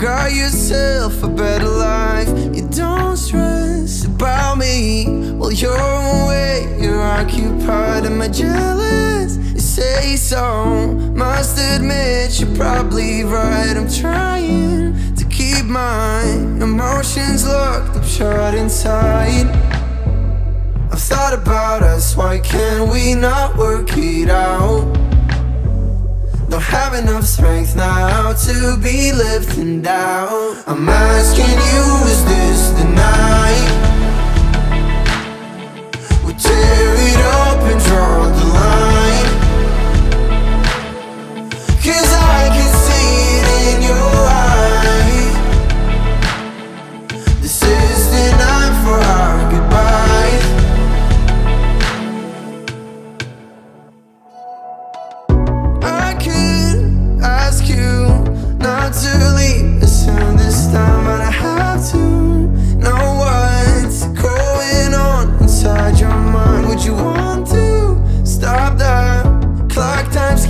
got yourself a better life. You don't stress about me while you're away. You're occupied. Am I jealous? You say so. Must admit, you're probably right. I'm trying to keep my emotions locked up shut inside. I've thought about us, why can't we not work it out? Don't have enough strength now to be lifting down I'm asking you, is this the night?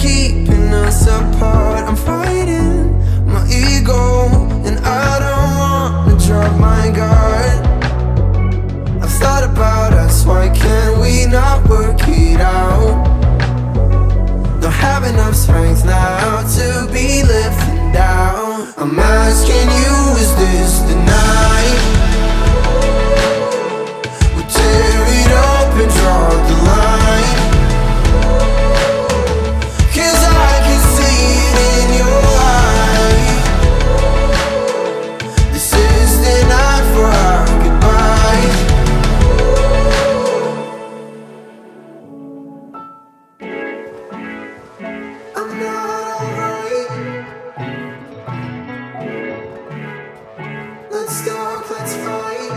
Keeping us apart. I'm fighting my ego, Let's fight.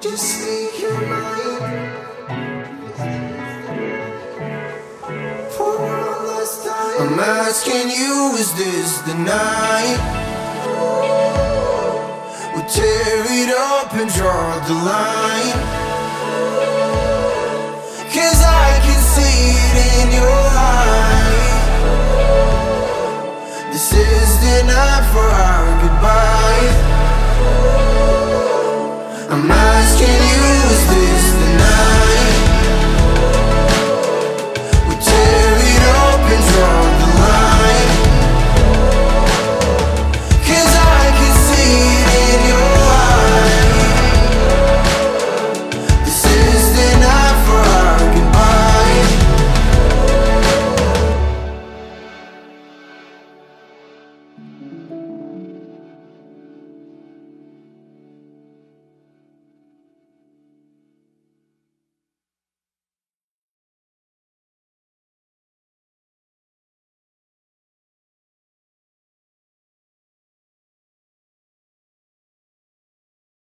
Just speak your mind. For one last time. I'm asking you, is this the night? We'll tear it up and draw the line. Cause I can see it in your eyes